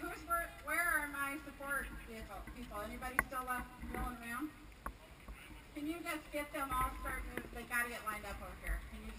who's, where, where are my support vehicle people? Anybody still left rolling around? Can you just get them all started? they gotta get lined up over here. Can you